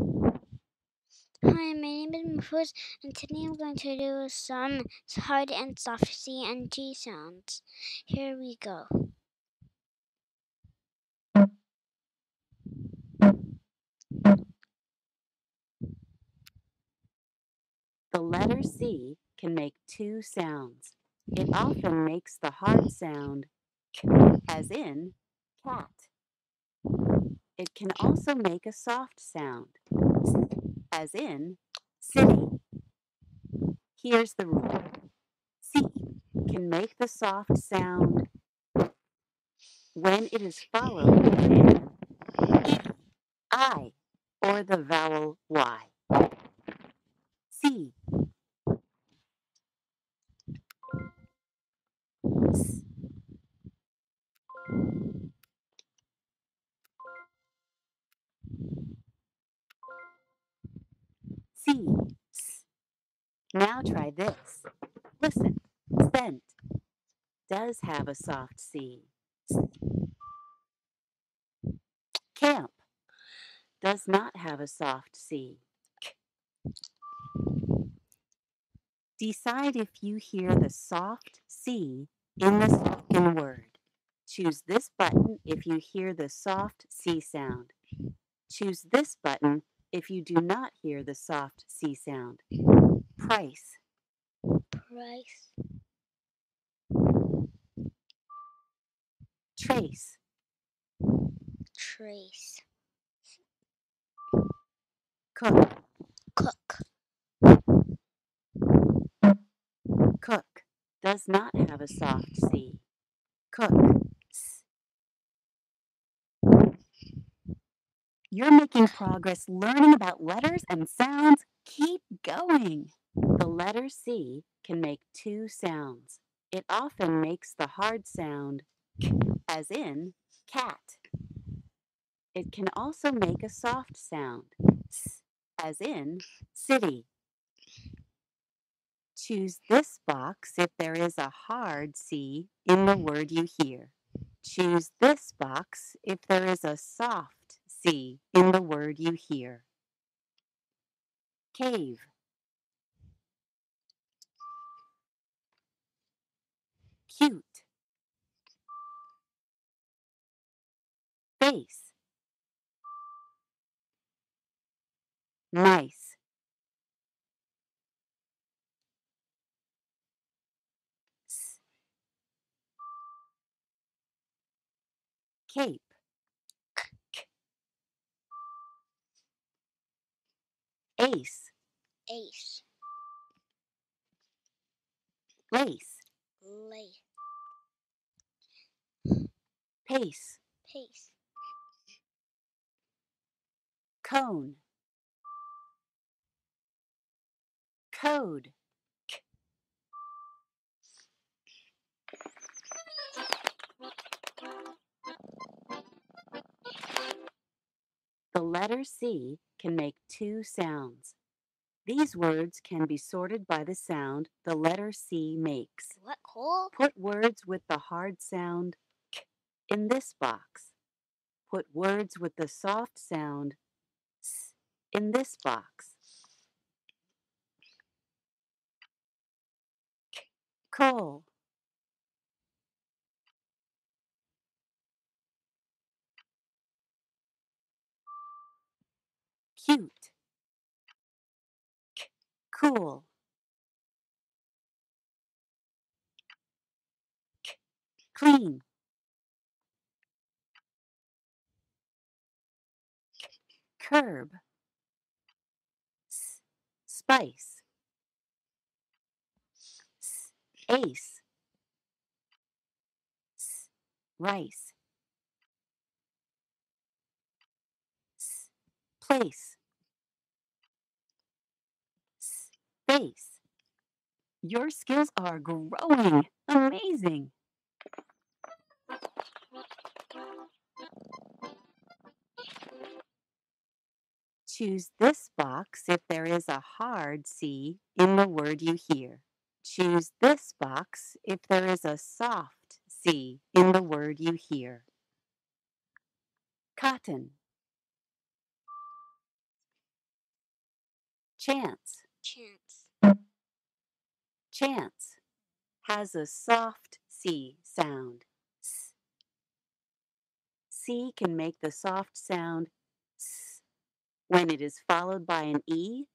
Hi, my name is Mahfouz, and today I'm going to do some hard and soft C and G sounds. Here we go. The letter C can make two sounds. It often makes the hard sound as in cat. It can also make a soft sound, as in city. Here's the rule. C can make the soft sound when it is followed by I or the vowel Y. C. S. Now try this. Listen. Scent does have a soft C. Camp does not have a soft C. Decide if you hear the soft C in the spoken word. Choose this button if you hear the soft C sound. Choose this button if you do not hear the soft C sound. Price. Price, Trace. trace, Cook. cook, Cook does not have a soft C. Cook. S. You're making progress learning about letters and sounds. Keep going. The letter C can make two sounds. It often makes the hard sound k, as in cat. It can also make a soft sound, s, as in city. Choose this box if there is a hard C in the word you hear. Choose this box if there is a soft C in the word you hear. Cave. Cute. Face. Nice. S. Cape. K. Ace. ace, Lace. Lace. Pace. pace, Cone. Code. K. The letter C can make two sounds. These words can be sorted by the sound the letter C makes. what, Cole? Put words with the hard sound k in this box. Put words with the soft sound s in this box. K- Coal. Cute. K- Cool. K- Clean. K- Curb. S- Spice. S- Ace. S- Rice. Place. Space. Your skills are growing. Amazing. Choose this box if there is a hard C in the word you hear. Choose this box if there is a soft C in the word you hear. Cotton. Chance. Chance. Chance has a soft C sound. C can make the soft sound S when it is followed by an E,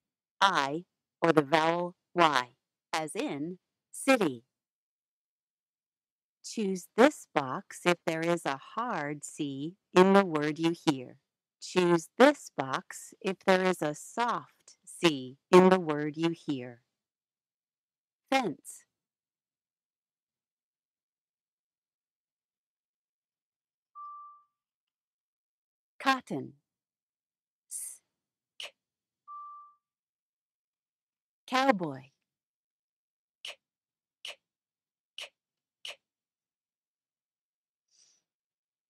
I, or the vowel Y, as in city. Choose this box if there is a hard C in the word you hear. Choose this box if there is a soft C in the word you hear. Fence. Cotton. S, k. Cowboy. K, k, k.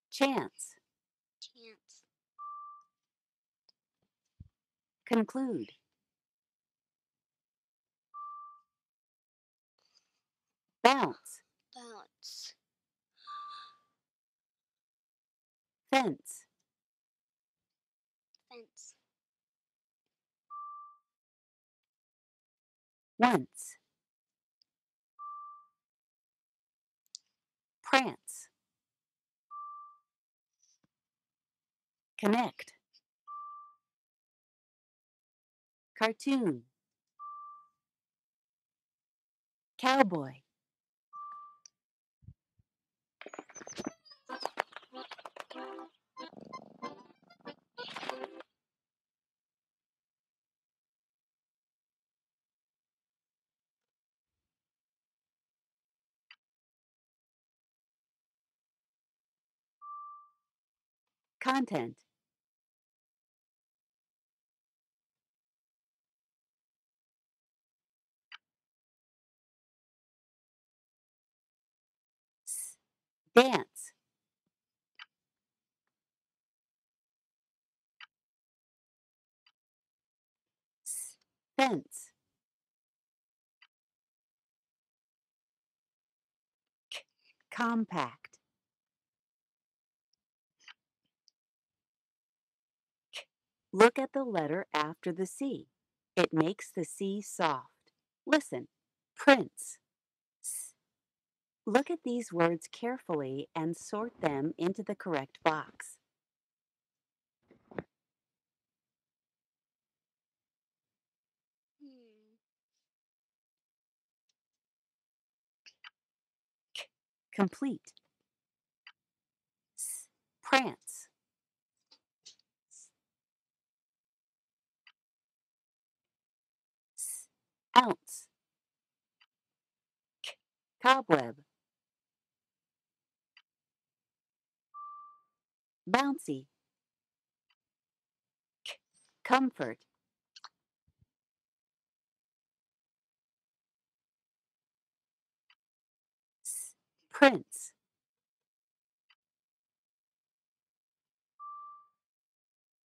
Chance. Chance. Conclude. Bounce. Bounce. Fence. Fence. Once. Prance. Connect. Cartoon. Cowboy. Content. Dance. Fence. Compact. C- Look at the letter after the C. It makes the C soft. Listen. Prince. S- Look at these words carefully and sort them into the correct box. Hmm. Complete. S- Prance. S- Ounce. Cobweb. Bouncy. Comfort. S- Prince.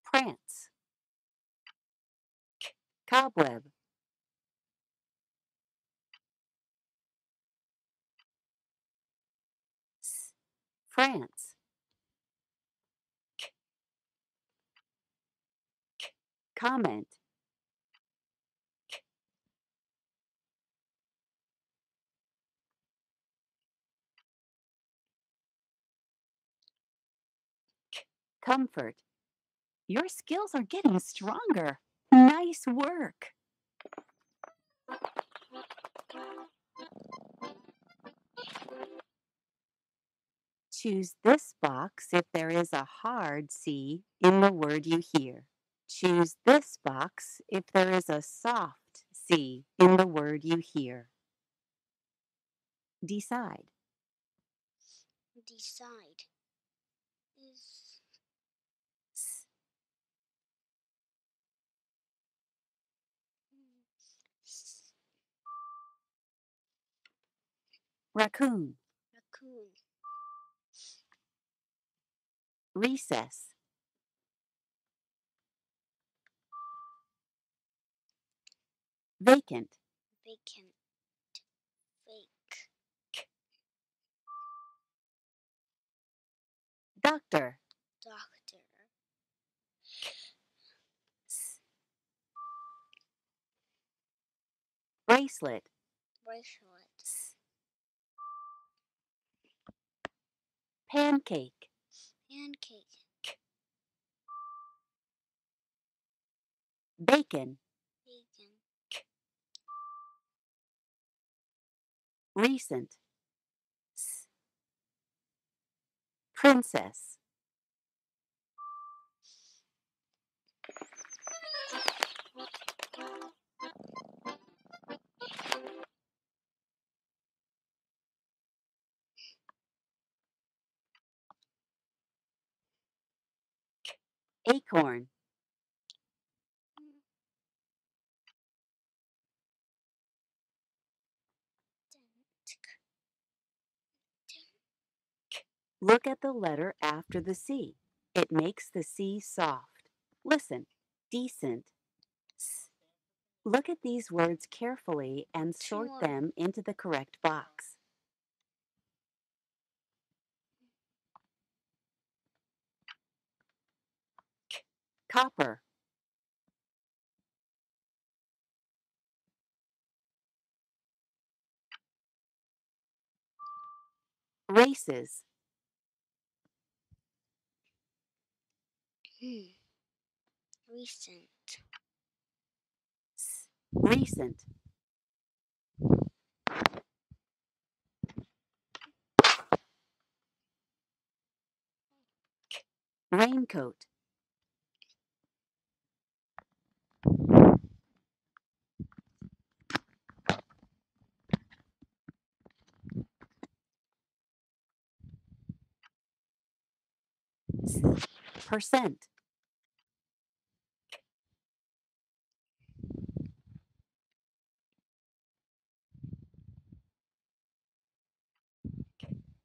Prance. Cobweb. S- France. Comment. Comfort. Your skills are getting stronger. Nice work. Choose this box if there is a hard C in the word you hear. Choose this box if there is a soft C in the word you hear. Decide. Decide. Is S- mm. s- Raccoon. raccoon. Recess. Vacant. Vacant. Fake. Doctor. Doctor. Bracelet, bracelet, pancake, pancake, bacon, bacon, recent, princess, acorn, Look at the letter after the C. It makes the C soft. Listen, decent. S. Look at these words carefully and sort them into the correct box. Copper, races, hmm, recent, S. recent. Raincoat, S. percent,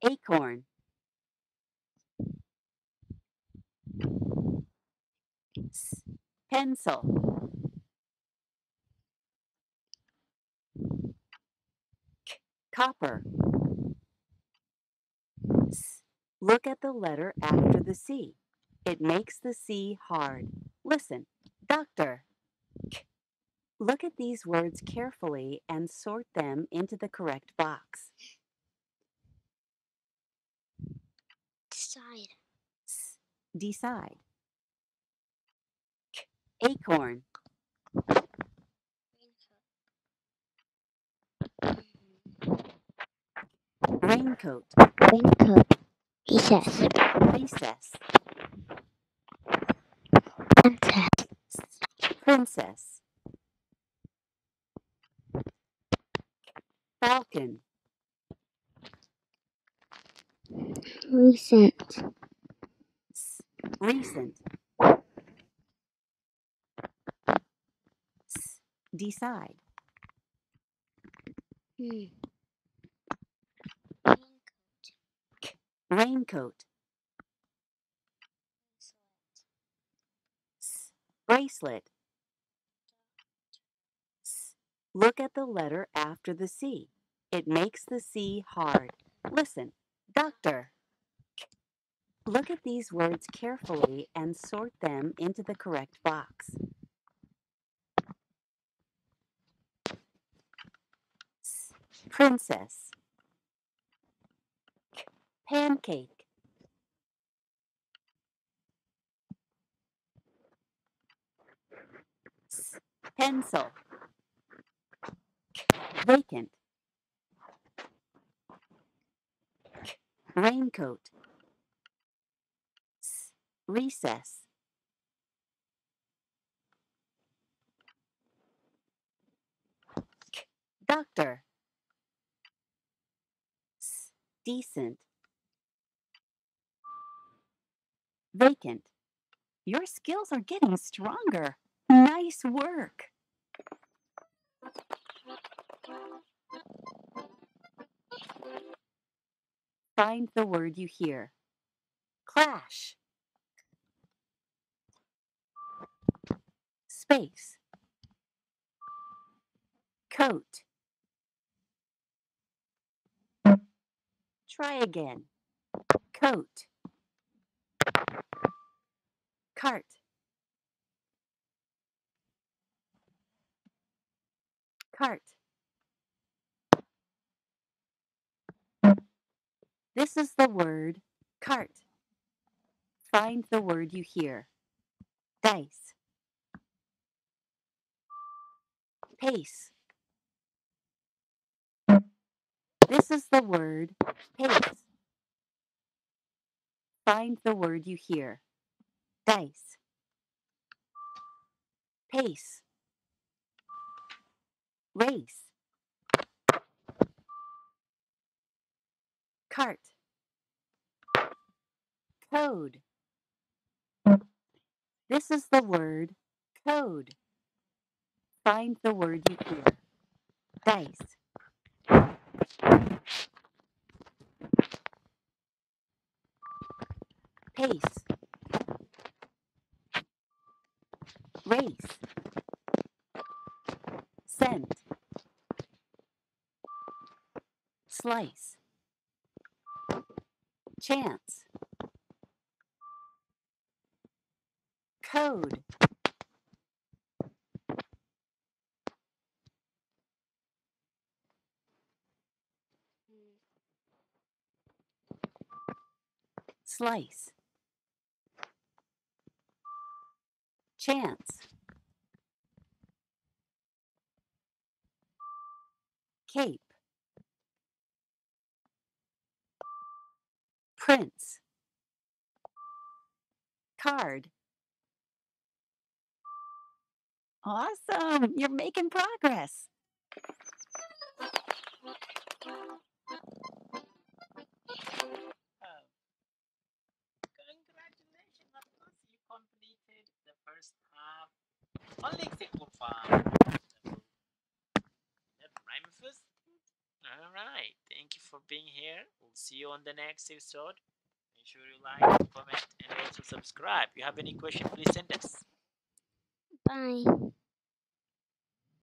acorn, pencil, K- copper. Look at the letter after the C. It makes the C hard. Listen, doctor. Look at these words carefully and sort them into the correct box. decide. Decide. Acorn, raincoat, raincoat, recess, recess, princess, princess, falcon, recent, recent, decide, hmm, raincoat, bracelet. Look at the letter after the C. It makes the C hard. Listen, doctor. Look at these words carefully and sort them into the correct box. Princess. Pancake. Pencil. Vacant. Raincoat. Recess. Doctor. Decent. Vacant. Your skills are getting stronger. Nice work. Find the word you hear. Clash. Space. Coat. Try again. Coat cart. Cart. This is the word cart. Find the word you hear. Dice. Pace. This is the word pace. Find the word you hear. Dice. Pace. Race. Cart. Code. This is the word code. Find the word you hear. Dice. Pace. Race. Scent. Slice. Chance. Code. Slice. Chance. Cape. Prince. Card. Awesome! You're making progress. Alright, thank you for being here. We'll see you on the next episode. Make sure you like, comment, and also subscribe. If you have any question, please send us. Bye.